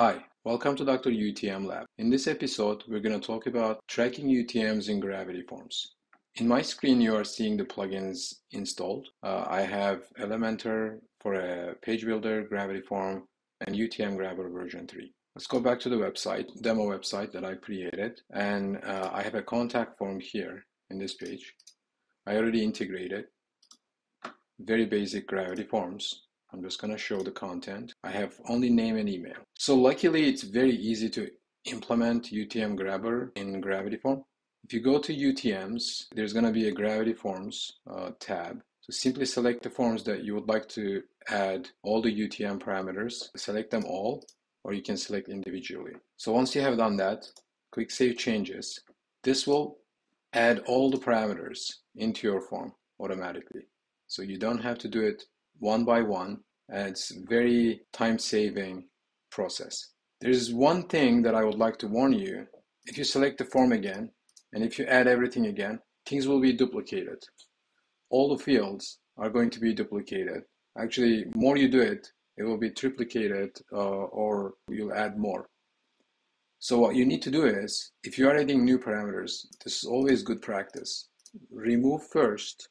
Hi, welcome to Dr. UTM Lab. In this episode, we're going to talk about tracking UTMs in Gravity Forms. In my screen, you are seeing the plugins installed. Uh, I have Elementor for a page builder, Gravity Form, and UTM Grabber version 3. Let's go back to the website, demo website that I created, and uh, I have a contact form here in this page. I already integrated very basic Gravity Forms I'm just going to show the content. I have only name and email. So luckily, it's very easy to implement UTM Grabber in Gravity Form. If you go to UTMs, there's going to be a Gravity Forms uh, tab. So simply select the forms that you would like to add all the UTM parameters. Select them all, or you can select individually. So once you have done that, click Save Changes. This will add all the parameters into your form automatically. So you don't have to do it one by one and it's very time saving process. There's one thing that I would like to warn you. If you select the form again and if you add everything again, things will be duplicated. All the fields are going to be duplicated. Actually, more you do it, it will be triplicated uh, or you'll add more. So what you need to do is, if you are adding new parameters, this is always good practice. Remove first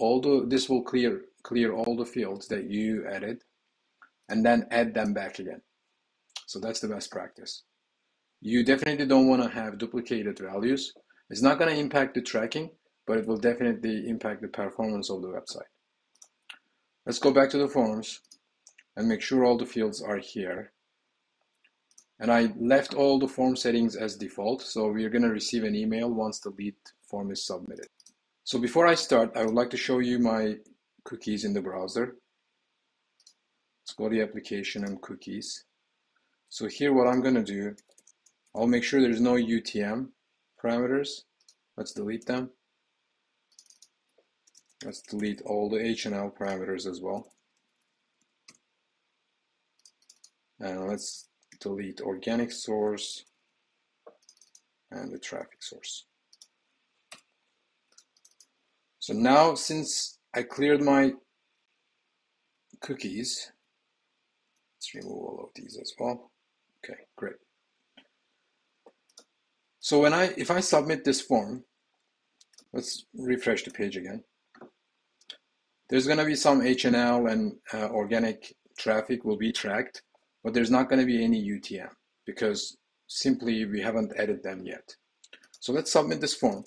all the, this will clear clear all the fields that you added and then add them back again. So that's the best practice. You definitely don't want to have duplicated values. It's not going to impact the tracking, but it will definitely impact the performance of the website. Let's go back to the forms and make sure all the fields are here. And I left all the form settings as default, so we're going to receive an email once the lead form is submitted. So before I start, I would like to show you my cookies in the browser. Let's go to the application and cookies. So here what I'm going to do, I'll make sure there's no UTM parameters. Let's delete them. Let's delete all the HNL parameters as well. And let's delete organic source and the traffic source. So now since I cleared my cookies. Let's remove all of these as well. Okay, great. So when I, if I submit this form, let's refresh the page again. There's going to be some HNL and uh, organic traffic will be tracked, but there's not going to be any UTM because simply we haven't added them yet. So let's submit this form.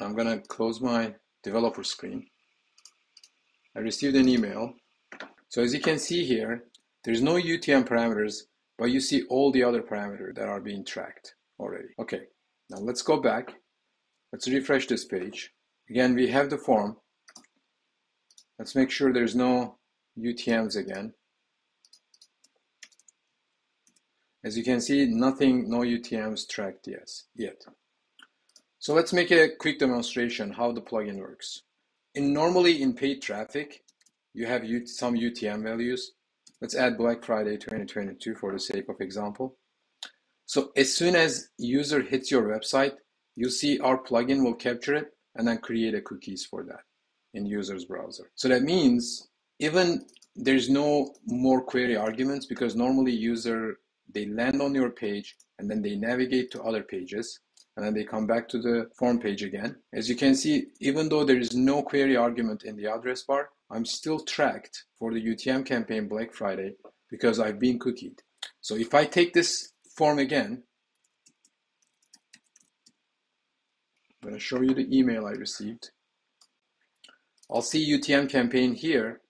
I'm going to close my developer screen. I received an email. So as you can see here, there's no UTM parameters, but you see all the other parameters that are being tracked already. Okay, now let's go back. Let's refresh this page. Again, we have the form. Let's make sure there's no UTMs again. As you can see, nothing, no UTMs tracked yet. So let's make a quick demonstration how the plugin works. In normally in paid traffic, you have some UTM values. Let's add Black Friday 2022 for the sake of example. So as soon as user hits your website, you see our plugin will capture it and then create a cookies for that in user's browser. So that means even there's no more query arguments because normally user they land on your page and then they navigate to other pages and then they come back to the form page again. As you can see, even though there is no query argument in the address bar, I'm still tracked for the UTM campaign Black Friday because I've been cookied. So if I take this form again, I'm going to show you the email I received. I'll see UTM campaign here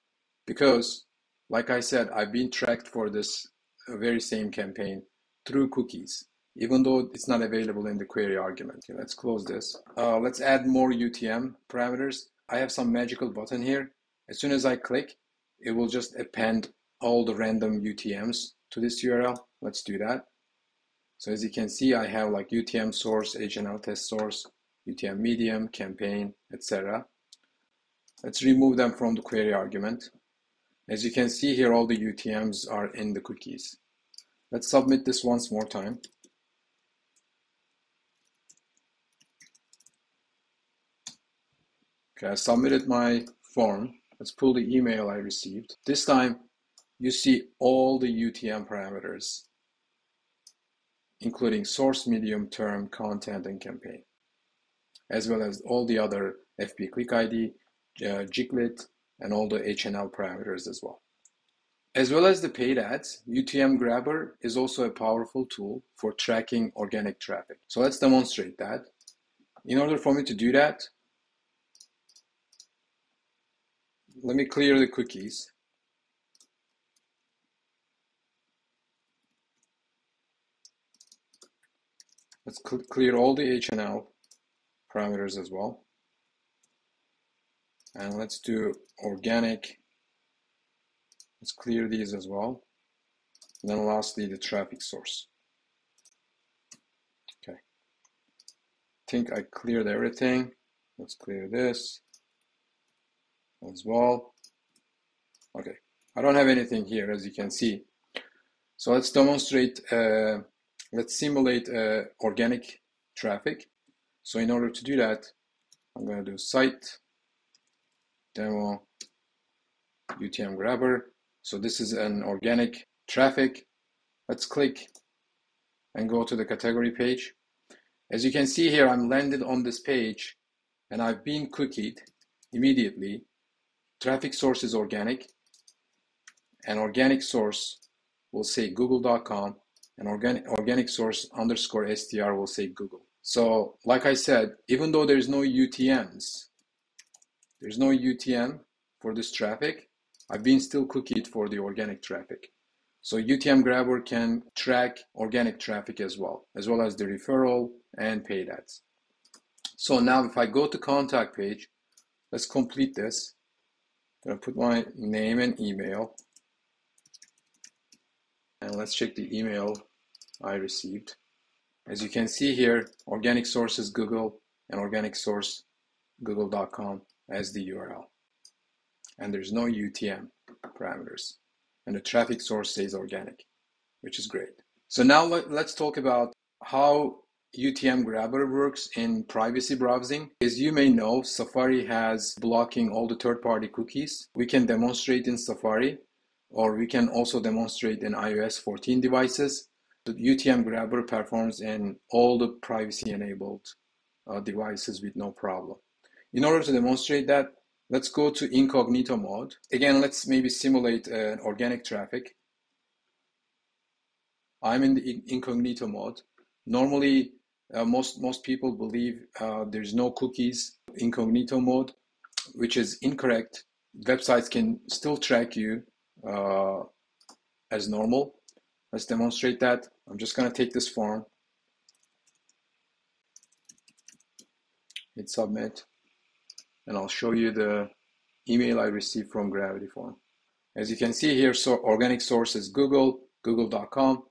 because, like I said, I've been tracked for this uh, very same campaign through cookies even though it's not available in the query argument. Okay, let's close this. Uh, let's add more UTM parameters. I have some magical button here. As soon as I click, it will just append all the random UTMs to this URL. Let's do that. So as you can see, I have like UTM source, HNL test source, UTM medium, campaign, etc. Let's remove them from the query argument. As you can see here, all the UTMs are in the cookies. Let's submit this once more time. Okay, I submitted my form. Let's pull the email I received. This time, you see all the UTM parameters, including source, medium, term, content, and campaign, as well as all the other FB click ID, uh, and all the HNL parameters as well. As well as the paid ads, UTM Grabber is also a powerful tool for tracking organic traffic. So let's demonstrate that. In order for me to do that, let me clear the cookies. Let's cl clear all the HNL parameters as well. And let's do organic Let's clear these as well. And then lastly, the traffic source. Okay. I think I cleared everything. Let's clear this as well. Okay. I don't have anything here, as you can see. So let's demonstrate, uh, let's simulate uh, organic traffic. So in order to do that, I'm going to do site demo UTM grabber so this is an organic traffic. Let's click and go to the category page. As you can see here, I'm landed on this page and I've been cookied immediately. Traffic source is organic. An organic source will say google.com and organic, organic source underscore str will say Google. So like I said, even though there's no UTMs, there's no UTM for this traffic, I've been still cookied for the organic traffic. So UTM Grabber can track organic traffic as well, as well as the referral and paid ads. So now if I go to contact page, let's complete this. I'm gonna put my name and email. And let's check the email I received. As you can see here, organic source is Google and organic source google.com as the URL and there's no UTM parameters. And the traffic source says organic, which is great. So now let, us talk about how UTM Grabber works in privacy browsing. As you may know, Safari has blocking all the third-party cookies. We can demonstrate in Safari, or we can also demonstrate in iOS 14 devices. The UTM Grabber performs in all the privacy-enabled uh, devices with no problem. In order to demonstrate that, Let's go to incognito mode. Again, let's maybe simulate uh, organic traffic. I'm in the incognito mode. Normally, uh, most, most people believe uh, there's no cookies incognito mode, which is incorrect. Websites can still track you uh, as normal. Let's demonstrate that. I'm just going to take this form, hit submit and I'll show you the email I received from Gravity Form. As you can see here, so organic source is Google, google.com.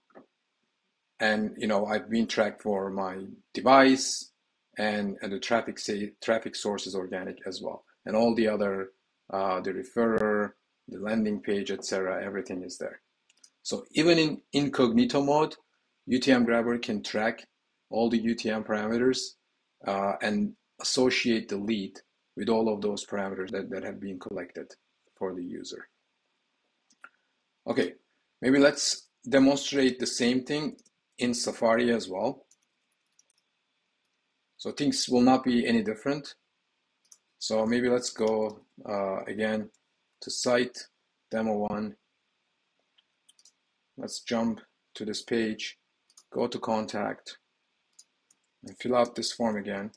And you know, I've been tracked for my device and, and the traffic say traffic source is organic as well. And all the other uh, the referrer, the landing page, etc., everything is there. So even in incognito mode, UTM Grabber can track all the UTM parameters uh, and associate the lead with all of those parameters that, that have been collected for the user. Okay, maybe let's demonstrate the same thing in Safari as well. So things will not be any different. So maybe let's go uh, again to site demo one. Let's jump to this page, go to contact and fill out this form again.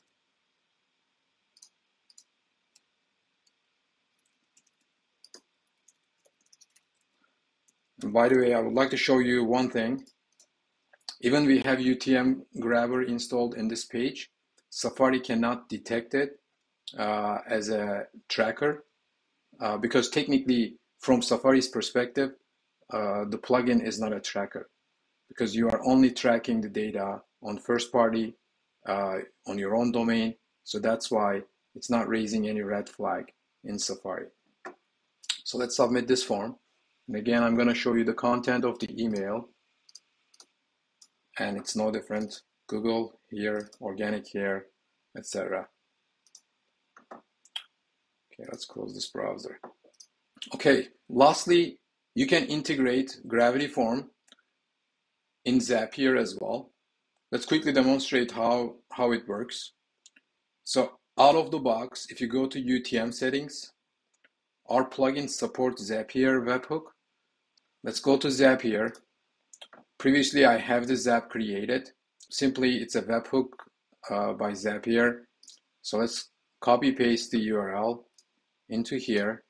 And by the way, I would like to show you one thing. Even we have UTM Grabber installed in this page, Safari cannot detect it uh, as a tracker uh, because technically from Safari's perspective, uh, the plugin is not a tracker because you are only tracking the data on first party uh, on your own domain. So that's why it's not raising any red flag in Safari. So let's submit this form. And again, I'm going to show you the content of the email. And it's no different. Google here, organic here, etc. Okay, let's close this browser. Okay, lastly, you can integrate Gravity Form in Zapier as well. Let's quickly demonstrate how, how it works. So out of the box, if you go to UTM settings, our plugin supports Zapier webhook. Let's go to Zapier. Previously, I have the Zap created. Simply, it's a webhook uh, by Zapier. So let's copy paste the URL into here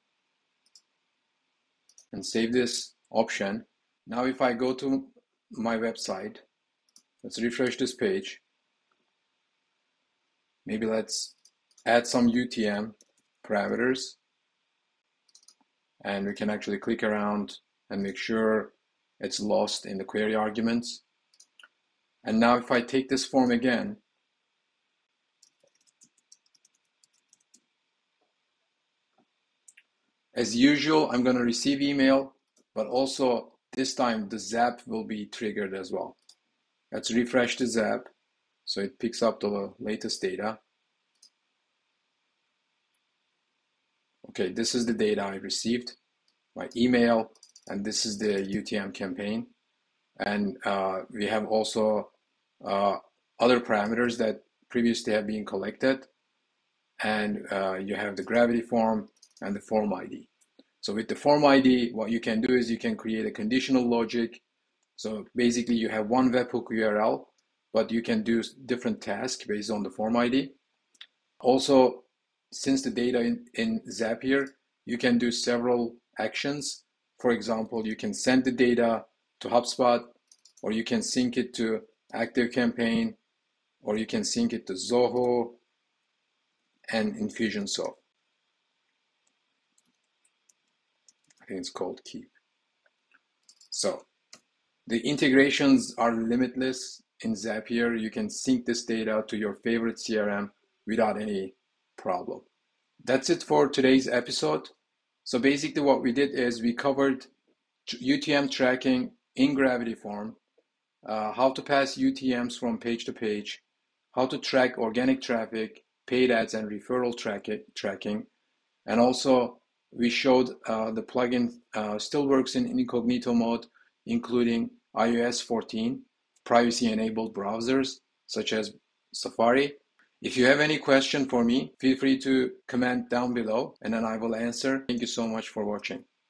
and save this option. Now if I go to my website, let's refresh this page. Maybe let's add some UTM parameters and we can actually click around and make sure it's lost in the query arguments. And now if I take this form again As usual, I'm going to receive email, but also this time the Zap will be triggered as well. Let's refresh the Zap so it picks up the latest data. Okay, this is the data I received, my email, and this is the UTM campaign. And uh, we have also uh, other parameters that previously have been collected. And uh, you have the gravity form and the form ID. So with the form ID, what you can do is you can create a conditional logic. So basically you have one webhook URL, but you can do different tasks based on the form ID. Also, since the data in, in Zapier, you can do several actions. For example, you can send the data to HubSpot, or you can sync it to ActiveCampaign, or you can sync it to Zoho and Infusionsoft. I think it's called Keap. So the integrations are limitless in Zapier. You can sync this data to your favorite CRM without any problem. That's it for today's episode. So basically what we did is we covered UTM tracking in Gravity Form, uh, how to pass UTMs from page to page, how to track organic traffic, paid ads and referral track tracking, and also we showed uh, the plugin uh, still works in incognito mode, including iOS 14, privacy-enabled browsers such as Safari. If you have any question for me, feel free to comment down below and then I will answer. Thank you so much for watching.